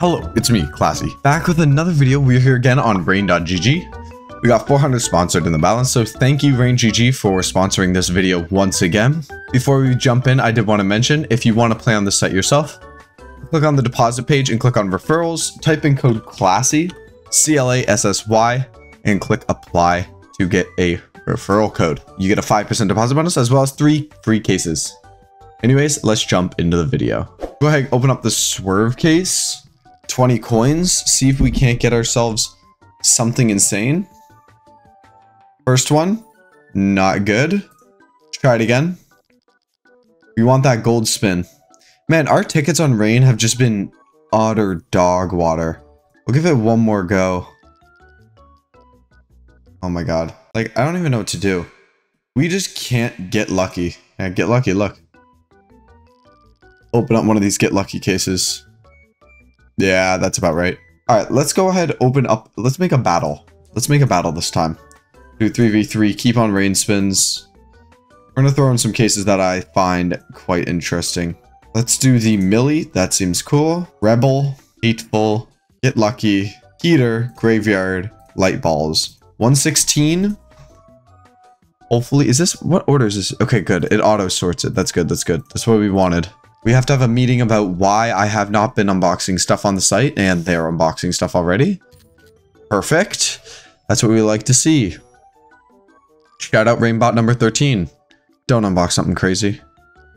Hello, it's me, Classy. Back with another video. We're here again on Rain.gg. We got 400 sponsored in the balance, so thank you Rain.gg for sponsoring this video once again. Before we jump in, I did want to mention, if you want to play on the site yourself, click on the deposit page and click on referrals, type in code CLASSY, C-L-A-S-S-Y, and click apply to get a referral code. You get a 5% deposit bonus as well as three free cases. Anyways, let's jump into the video. Go ahead, open up the swerve case. 20 coins. See if we can't get ourselves something insane. First one, not good. Try it again. We want that gold spin. Man, our tickets on Rain have just been utter dog water. We'll give it one more go. Oh my god. Like, I don't even know what to do. We just can't get lucky. Yeah, get lucky, look open up one of these get lucky cases. Yeah, that's about right. All right, let's go ahead, open up. Let's make a battle. Let's make a battle this time. Do 3v3, keep on rain spins. We're going to throw in some cases that I find quite interesting. Let's do the Millie. That seems cool. Rebel, Hateful, Get Lucky, Heater, Graveyard, Light Balls. 116. Hopefully, is this, what order is this? Okay, good. It auto sorts it. That's good. That's good. That's what we wanted. We have to have a meeting about why I have not been unboxing stuff on the site, and they're unboxing stuff already. Perfect. That's what we like to see. Shout out Rainbot number 13. Don't unbox something crazy.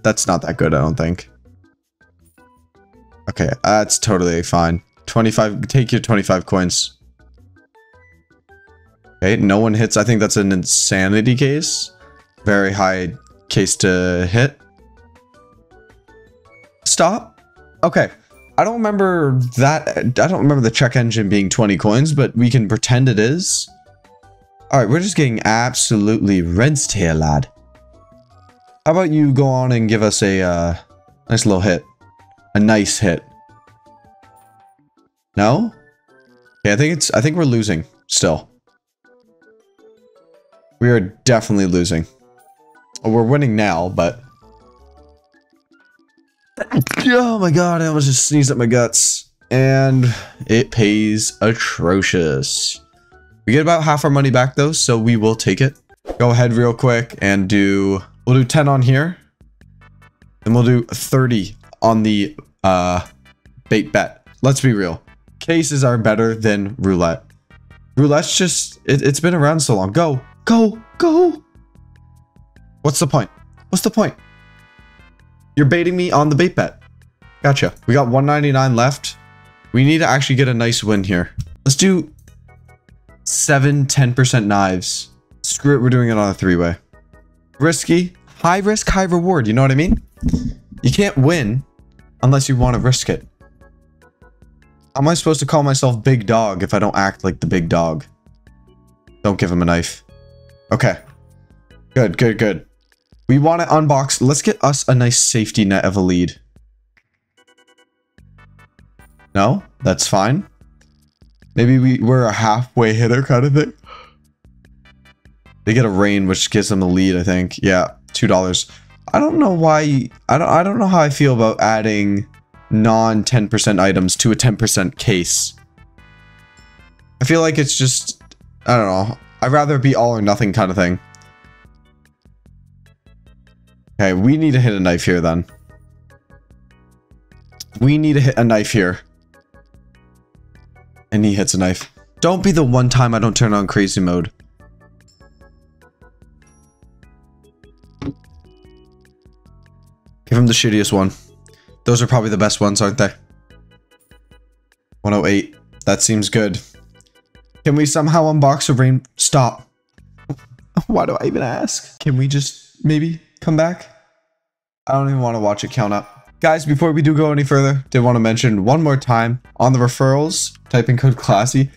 That's not that good, I don't think. Okay, that's totally fine. 25, take your 25 coins. Okay, no one hits. I think that's an insanity case. Very high case to hit stop? Okay. I don't remember that. I don't remember the check engine being 20 coins, but we can pretend it is. All right, we're just getting absolutely rinsed here, lad. How about you go on and give us a uh, nice little hit? A nice hit. No? Okay, I think it's, I think we're losing still. We are definitely losing. We're winning now, but Oh my god, I almost just sneezed at my guts. And it pays atrocious. We get about half our money back though, so we will take it. Go ahead real quick and do... We'll do 10 on here. And we'll do 30 on the uh, bait bet. Let's be real. Cases are better than roulette. Roulette's just... It, it's been around so long. Go! Go! Go! What's the point? What's the point? You're baiting me on the bait bet. Gotcha. We got 199 left. We need to actually get a nice win here. Let's do seven 10% knives. Screw it, we're doing it on a three-way. Risky, high risk, high reward. You know what I mean? You can't win unless you want to risk it. How am I supposed to call myself big dog if I don't act like the big dog? Don't give him a knife. Okay. Good, good, good. We want to unbox. Let's get us a nice safety net of a lead. No, that's fine. Maybe we, we're a halfway hitter kind of thing. They get a rain, which gives them a lead, I think. Yeah, $2. I don't know why... I don't, I don't know how I feel about adding non-10% items to a 10% case. I feel like it's just... I don't know. I'd rather be all or nothing kind of thing. Okay, we need to hit a knife here then. We need to hit a knife here. And he hits a knife. Don't be the one time I don't turn on crazy mode. Give him the shittiest one. Those are probably the best ones, aren't they? 108. That seems good. Can we somehow unbox a rain? Stop. Why do I even ask? Can we just maybe come back? I don't even want to watch it count up. Guys, before we do go any further, did want to mention one more time on the referrals, type in code classy.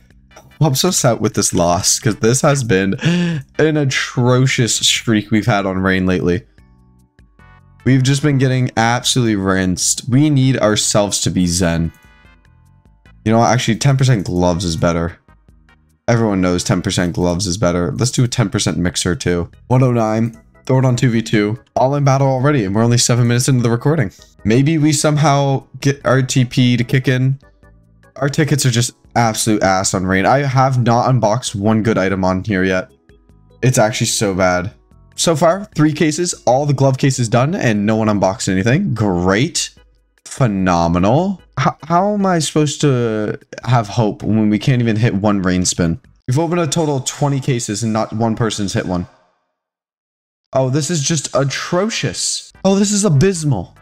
I'm so set with this loss because this has been an atrocious streak we've had on rain lately. We've just been getting absolutely rinsed. We need ourselves to be zen. You know, actually 10% gloves is better. Everyone knows 10% gloves is better. Let's do a 10% mixer too. 109. Throw it on 2v2. All in battle already, and we're only 7 minutes into the recording. Maybe we somehow get RTP to kick in. our tickets are just absolute ass on rain. I have not unboxed one good item on here yet. It's actually so bad. So far, three cases, all the glove cases done, and no one unboxed anything. Great. Phenomenal. H how am I supposed to have hope when we can't even hit one rain spin? We've opened a total of 20 cases and not one person's hit one. Oh, this is just atrocious. Oh, this is abysmal.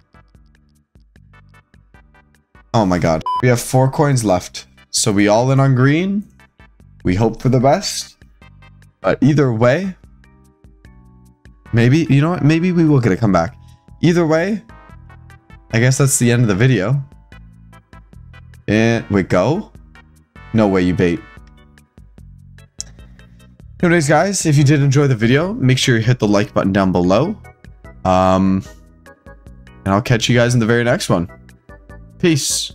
Oh my god. We have four coins left. So we all in on green. We hope for the best. But either way, maybe, you know what? Maybe we will get a comeback. Either way, I guess that's the end of the video. And we go. No way you bait. Anyways, guys, if you did enjoy the video, make sure you hit the like button down below. Um, and I'll catch you guys in the very next one. Peace.